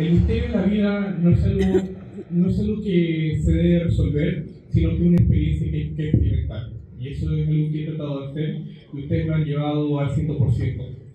el misterio de la vida no es algo, no es algo que se debe resolver, sino que es una experiencia que hay que experimentar. Y eso es algo que he tratado de hacer y ustedes me han llevado al 100%.